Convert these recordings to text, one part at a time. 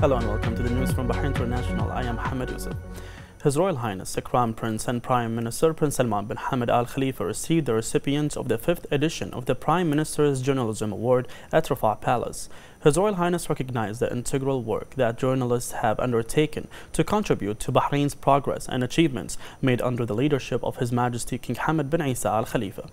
Hello and welcome to the news from Bahrain International. I am Mohammed Yusuf. His Royal Highness, the Crown Prince and Prime Minister Prince Salman bin Hamad Al Khalifa received the recipients of the fifth edition of the Prime Minister's Journalism Award at Riffa Palace. His Royal Highness recognized the integral work that journalists have undertaken to contribute to Bahrain's progress and achievements made under the leadership of His Majesty King Hamad bin Isa Al Khalifa.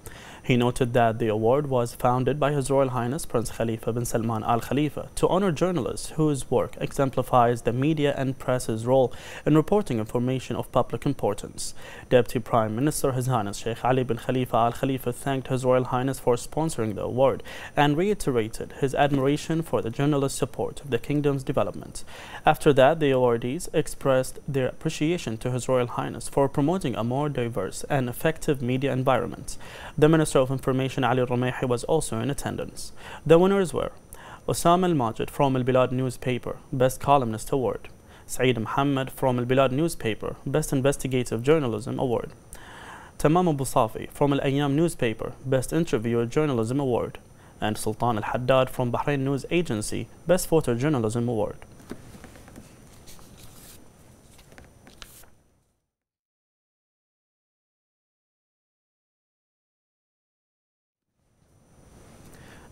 He noted that the award was founded by His Royal Highness Prince Khalifa bin Salman Al Khalifa to honor journalists whose work exemplifies the media and press's role in reporting information of public importance. Deputy Prime Minister His Highness Sheikh Ali bin Khalifa Al Khalifa thanked His Royal Highness for sponsoring the award and reiterated his admiration for the journalists' support of the kingdom's development. After that, the awardees expressed their appreciation to His Royal Highness for promoting a more diverse and effective media environment. The Minister of Information Ali Romehi was also in attendance. The winners were Osama Al-Majid from Al-Bilad newspaper, Best Columnist Award. Saeed Muhammad from Al-Bilad newspaper, Best Investigative Journalism Award. Tamam Abu Safi from Al-Ayyam newspaper, Best Interviewer Journalism Award and Sultan Al Haddad from Bahrain News Agency Best Photojournalism Award.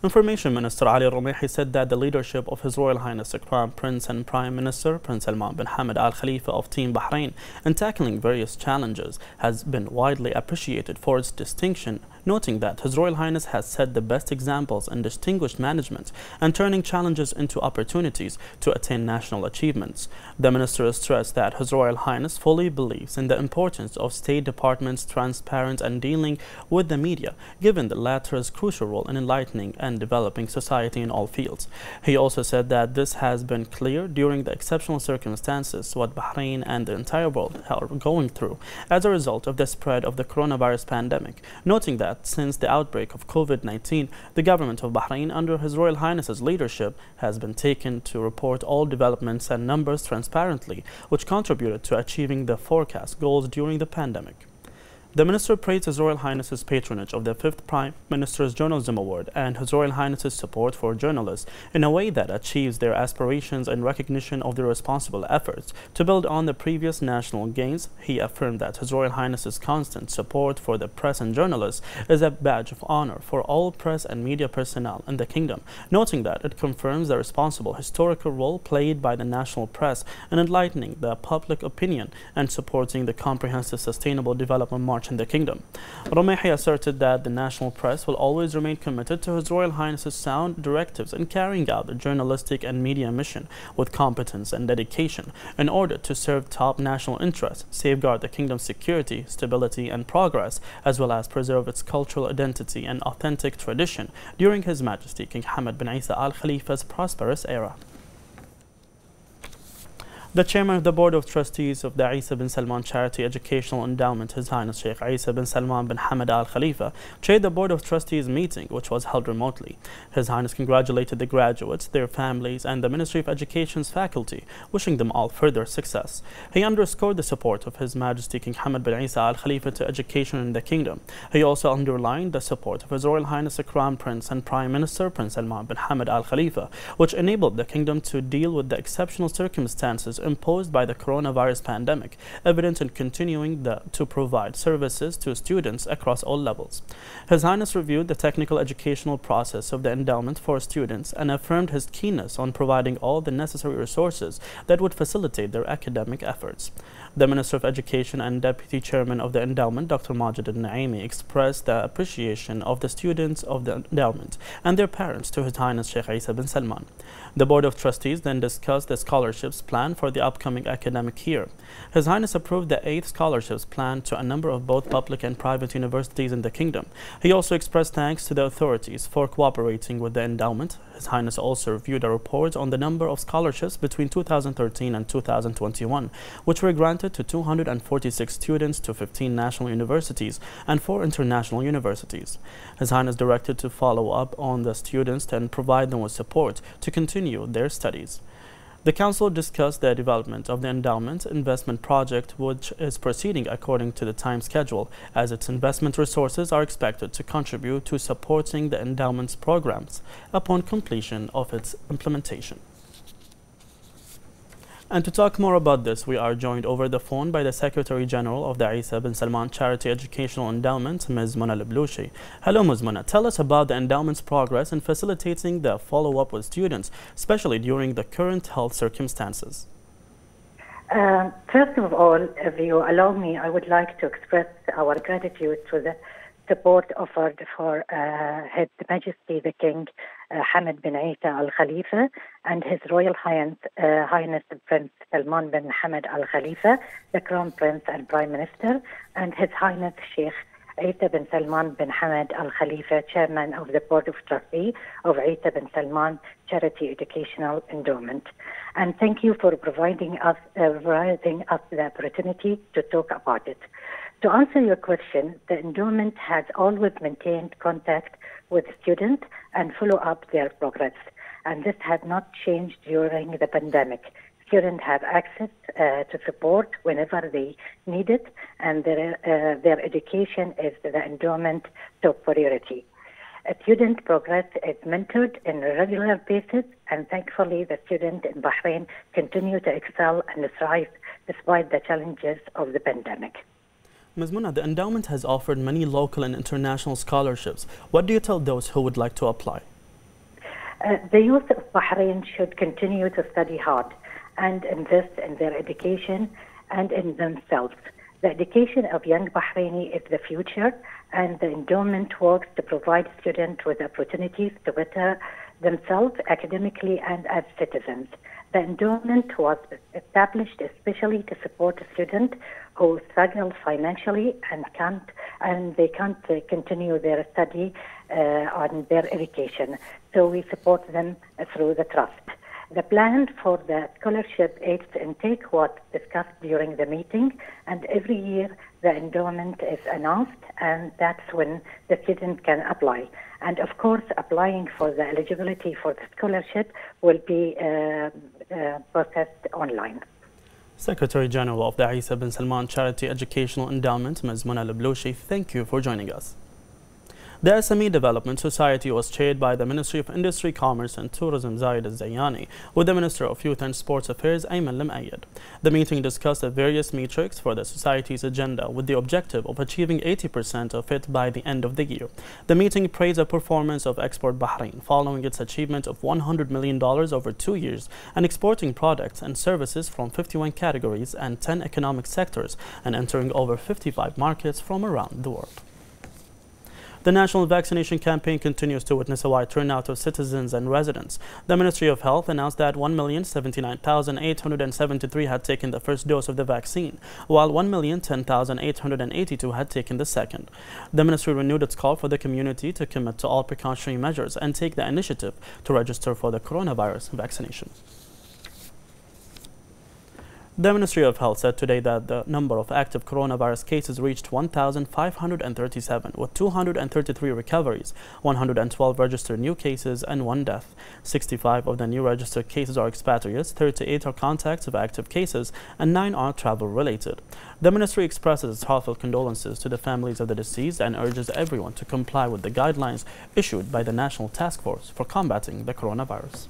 Information Minister Ali Romehi said that the leadership of His Royal Highness the Crown Prince and Prime Minister Prince Salman bin Hamad Al Khalifa of Team Bahrain in tackling various challenges has been widely appreciated for its distinction noting that His Royal Highness has set the best examples in distinguished management and turning challenges into opportunities to attain national achievements. The Minister stressed that His Royal Highness fully believes in the importance of State Departments transparent and dealing with the media, given the latter's crucial role in enlightening and developing society in all fields. He also said that this has been clear during the exceptional circumstances what Bahrain and the entire world are going through as a result of the spread of the coronavirus pandemic, noting that that since the outbreak of COVID-19, the government of Bahrain under His Royal Highness's leadership has been taken to report all developments and numbers transparently, which contributed to achieving the forecast goals during the pandemic. The Minister praised His Royal Highness's patronage of the 5th Prime Minister's Journalism Award and His Royal Highness's support for journalists in a way that achieves their aspirations and recognition of their responsible efforts. To build on the previous national gains, he affirmed that His Royal Highness's constant support for the press and journalists is a badge of honor for all press and media personnel in the kingdom, noting that it confirms the responsible historical role played by the national press in enlightening the public opinion and supporting the comprehensive sustainable development march in the kingdom. Romehi asserted that the national press will always remain committed to His Royal Highness's sound directives in carrying out the journalistic and media mission with competence and dedication in order to serve top national interests, safeguard the kingdom's security, stability and progress, as well as preserve its cultural identity and authentic tradition during His Majesty King Hamad bin Isa Al Khalifa's prosperous era. The chairman of the board of trustees of the Isa bin Salman Charity Educational Endowment, His Highness Sheikh Isa bin Salman bin Hamad Al Khalifa, chaired the board of trustees meeting, which was held remotely. His Highness congratulated the graduates, their families, and the Ministry of Education's faculty, wishing them all further success. He underscored the support of His Majesty King Hamad bin Isa Al Khalifa to education in the kingdom. He also underlined the support of His Royal Highness the Crown Prince and Prime Minister Prince Salman bin Hamad Al Khalifa, which enabled the kingdom to deal with the exceptional circumstances imposed by the coronavirus pandemic, evident in continuing the, to provide services to students across all levels. His Highness reviewed the technical educational process of the endowment for students and affirmed his keenness on providing all the necessary resources that would facilitate their academic efforts. The Minister of Education and Deputy Chairman of the endowment, Dr. Majid al-Naimi, expressed the appreciation of the students of the endowment and their parents to His Highness Sheikh Isa bin Salman. The Board of Trustees then discussed the scholarships plan for the upcoming academic year. His Highness approved the eighth scholarships plan to a number of both public and private universities in the kingdom. He also expressed thanks to the authorities for cooperating with the endowment. His Highness also reviewed a report on the number of scholarships between 2013 and 2021, which were granted to 246 students to 15 national universities and 4 international universities. His Highness directed to follow up on the students and provide them with support to continue their studies. The Council discussed the development of the endowment investment project which is proceeding according to the time schedule as its investment resources are expected to contribute to supporting the endowment's programs upon completion of its implementation. And to talk more about this, we are joined over the phone by the Secretary General of the Isa bin Salman Charity Educational Endowment, Ms. Mona Leblouchi. Hello, Ms. Mona. Tell us about the endowment's progress in facilitating the follow-up with students, especially during the current health circumstances. Uh, first of all, if you allow me, I would like to express our gratitude to the support offered for uh, His Majesty the King uh, Hamad bin Isa Al Khalifa and His Royal Highness, uh, Highness Prince Salman bin Hamad Al Khalifa, the Crown Prince and Prime Minister, and His Highness Sheikh Isa bin Salman bin Hamad Al Khalifa, Chairman of the Board of Trustees of Isa bin Salman Charity Educational Endowment. And thank you for providing us, uh, providing us the opportunity to talk about it. To answer your question, the endowment has always maintained contact with students and follow up their progress. And this has not changed during the pandemic. Students have access uh, to support whenever they need it, and their, uh, their education is the endowment top priority. A student progress is mentored on a regular basis, and thankfully, the students in Bahrain continue to excel and thrive despite the challenges of the pandemic. Ms. Mona, the endowment has offered many local and international scholarships. What do you tell those who would like to apply? Uh, the youth of Bahrain should continue to study hard and invest in their education and in themselves. The education of young Bahraini is the future, and the endowment works to provide students with opportunities to better themselves academically and as citizens. The endowment was established especially to support students who struggle financially and can't and they can't uh, continue their study uh, on their education. So we support them through the trust. The plan for the scholarship aids intake was discussed during the meeting, and every year the endowment is announced, and that's when the student can apply. And of course, applying for the eligibility for the scholarship will be uh, uh, processed online. Secretary General of the Isa bin Salman Charity Educational Endowment, Ms. Mona Leblouchi, thank you for joining us. The SME Development Society was chaired by the Ministry of Industry, Commerce and Tourism Zayed al-Zayani with the Minister of Youth and Sports Affairs Ayman Al Moayyed. The meeting discussed the various metrics for the society's agenda with the objective of achieving 80% of it by the end of the year. The meeting praised the performance of Export Bahrain following its achievement of $100 million over two years and exporting products and services from 51 categories and 10 economic sectors and entering over 55 markets from around the world. The national vaccination campaign continues to witness a wide turnout of citizens and residents. The Ministry of Health announced that 1,079,873 had taken the first dose of the vaccine, while 1,010,882 had taken the second. The ministry renewed its call for the community to commit to all precautionary measures and take the initiative to register for the coronavirus vaccination. The Ministry of Health said today that the number of active coronavirus cases reached 1,537, with 233 recoveries, 112 registered new cases, and one death. 65 of the new registered cases are expatriates, 38 are contacts of active cases, and 9 are travel-related. The ministry expresses its heartfelt condolences to the families of the deceased and urges everyone to comply with the guidelines issued by the National Task Force for combating the coronavirus.